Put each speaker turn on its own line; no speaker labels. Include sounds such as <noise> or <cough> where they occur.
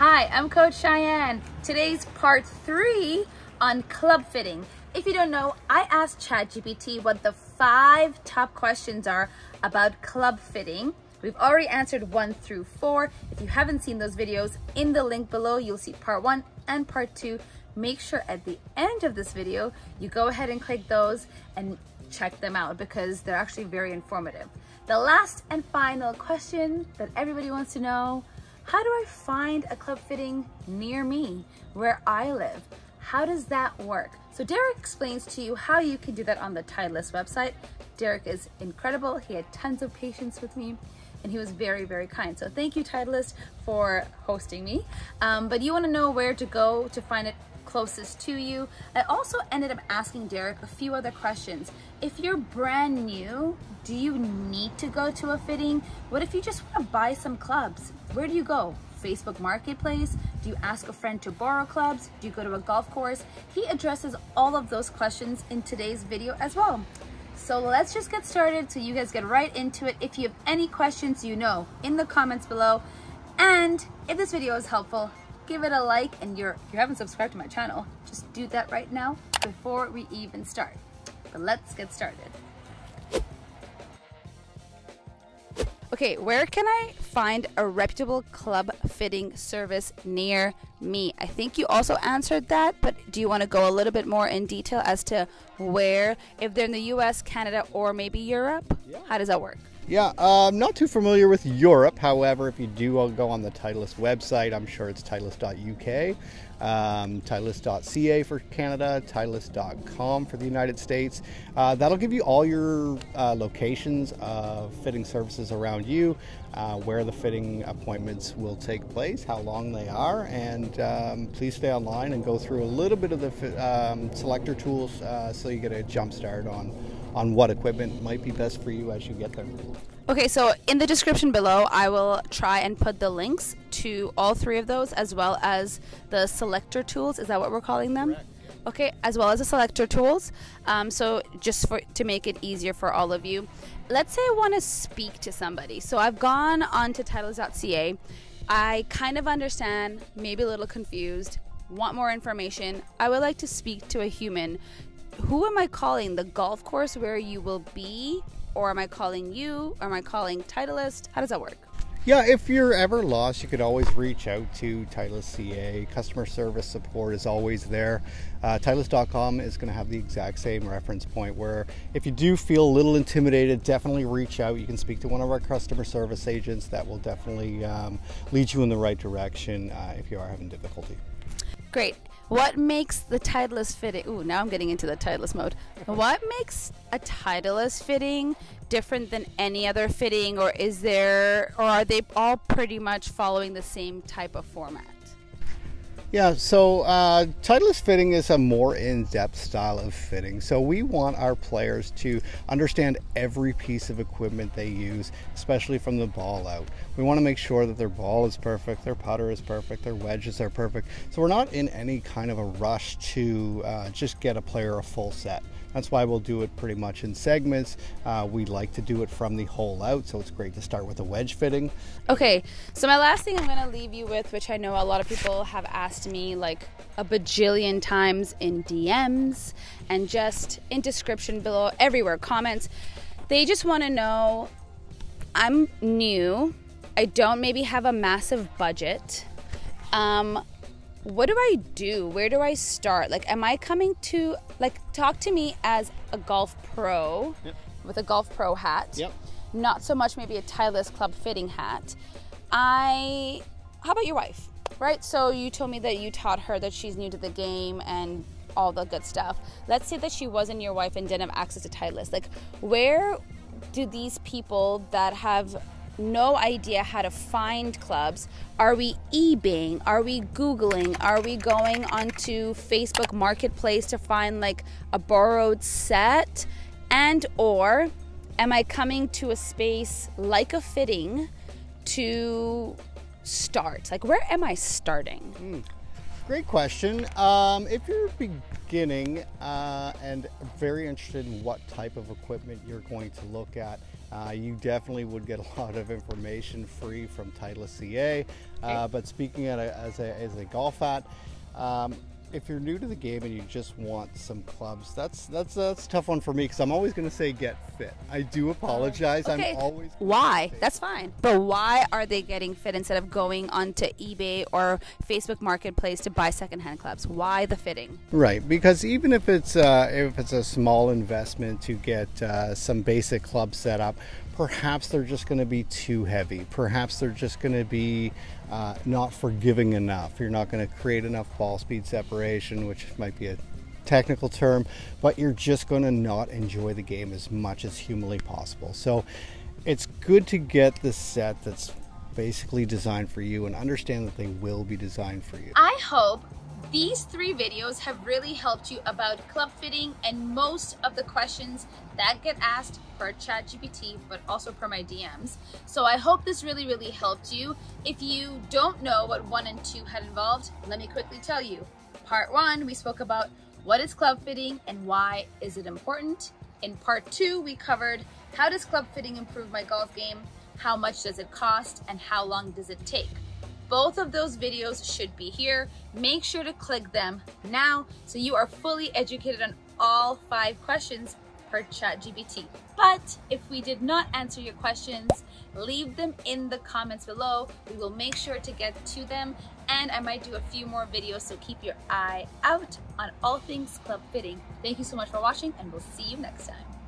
Hi, I'm Coach Shayain. Today's part three on club fitting. If you don't know, I asked ChatGPT what the five top questions are about club fitting. We've already answered one through four. If you haven't seen those videos, in the link below, you'll see part one and part two. Make sure at the end of this video, you go ahead and click those and check them out because they're actually very informative. The last and final question that everybody wants to know, how do I find a club fitting near me, where I live? How does that work? So Derek explains to you how you can do that on the Titleist website. Derek is incredible. He had tons of patience with me and he was very, very kind. So thank you Titleist for hosting me. Um, but you wanna know where to go to find it closest to you. I also ended up asking Derek a few other questions. If you're brand new, do you need to go to a fitting? What if you just wanna buy some clubs? Where do you go? Facebook Marketplace? Do you ask a friend to borrow clubs? Do you go to a golf course? He addresses all of those questions in today's video as well. So let's just get started so you guys get right into it. If you have any questions, you know, in the comments below. And if this video is helpful, give it a like and you're, you haven't subscribed to my channel, just do that right now before we even start. But let's get started. Okay, where can I find a reputable club fitting service near me? I think you also answered that, but do you want to go a little bit more in detail as to where, if they're in the US, Canada, or maybe Europe? Yeah. How does that work?
Yeah, uh, I'm not too familiar with Europe. However, if you do go on the Titleist website, I'm sure it's titleist.uk, um, titleist.ca for Canada, titleist.com for the United States. Uh, that'll give you all your uh, locations of fitting services around you, uh, where the fitting appointments will take place, how long they are, and um, please stay online and go through a little bit of the um, selector tools uh, so you get a jump start on on what equipment might be best for you as you get there.
Okay, so in the description below, I will try and put the links to all three of those as well as the selector tools. Is that what we're calling them? Correct. Okay, as well as the selector tools. Um, so just for to make it easier for all of you, let's say I want to speak to somebody. So I've gone on to titleist.ca. I kind of understand, maybe a little confused, want more information. I would like to speak to a human who am I calling? The golf course where you will be? Or am I calling you? Or am I calling Titleist? How does that work?
Yeah, if you're ever lost, you could always reach out to Titleist CA. Customer service support is always there. Uh, Titleist.com is going to have the exact same reference point where if you do feel a little intimidated, definitely reach out. You can speak to one of our customer service agents that will definitely um, lead you in the right direction uh, if you are having difficulty.
Great. What makes the Titleist fitting? Ooh, now I'm getting into the Titleist mode. What makes a Titleist fitting different than any other fitting, or is there, or are they all pretty much following the same type of format?
Yeah, so uh, Titleist fitting is a more in-depth style of fitting. So we want our players to understand every piece of equipment they use, especially from the ball out. We want to make sure that their ball is perfect, their putter is perfect, their wedges are perfect. So we're not in any kind of a rush to uh, just get a player a full set. That's why we'll do it pretty much in segments. Uh, we like to do it from the hole out, so it's great to start with a wedge fitting.
Okay, so my last thing I'm going to leave you with, which I know a lot of people have asked me like a bajillion times in DMs and just in description below, everywhere, comments. They just want to know I'm new. I don't maybe have a massive budget. Um, what do I do? Where do I start? Like, am I coming to, like, talk to me as a golf pro yep. with a golf pro hat.
Yep.
Not so much maybe a Titleist club fitting hat. I, how about your wife? Right? So you told me that you taught her that she's new to the game and all the good stuff. Let's say that she wasn't your wife and didn't have access to Titleist. Like, where do these people that have no idea how to find clubs. Are we eBaying? Are we Googling? Are we going onto Facebook Marketplace to find like a borrowed set? And or am I coming to a space like a fitting to start? Like where am I starting? Mm.
Great question. Um, if you're beginning uh, and very interested in what type of equipment you're going to look at, Uh, you definitely would get a <laughs> lot of information free from Titleist CA. Uh, but speaking a, as, a, as a golf at, um, if you're new to the game and you just want some clubs, that's that's that's a tough one for me because I'm always going to say get fit. I do apologize.
Okay.
I'm always
Why? That's fine. But why are they getting fit instead of going onto eBay or Facebook Marketplace to buy secondhand clubs? Why the fitting?
right because even if it's uh, if it's a small investment to get uh, some basic clubs set up, perhaps they're just going to be too heavy. Perhaps they're just going to be uh, not forgiving enough. You're not going to create enough ball speed which might be a technical term, but you're just going to not enjoy the game as much as humanly possible. So it's good to get the set that's basically designed for you and understand that they will be designed for you.
I hope these three videos have really helped you about club fitting and most of the questions that get asked per ChatGPT, but also per my DMs. So I hope this really, really helped you. If you don't know what one and two had involved, let me quickly tell you. Part one, we spoke about what is club fitting and why is it important. In part two, we covered how does club fitting improve my golf game, how much does it cost, and how long does it take. Both of those videos should be here. Make sure to click them now so you are fully educated on all five questions per ChatGPT. But if we did not answer your questions, leave them in the comments below. We will make sure to get to them and I might do a few more videos, so keep your eye out on all things club fitting. Thank you so much for watching and we'll see you next time.